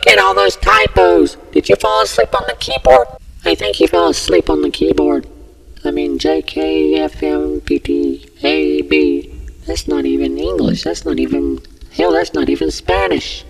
Look at all those typos. Did you fall asleep on the keyboard? I think you fell asleep on the keyboard. I mean, J K F M P T A B. That's not even English. That's not even. Hell, that's not even Spanish.